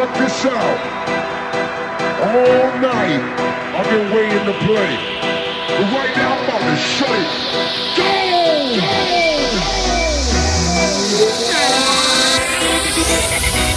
check this out. All night, I've been waiting to play. But right now, I'm about to shut it down.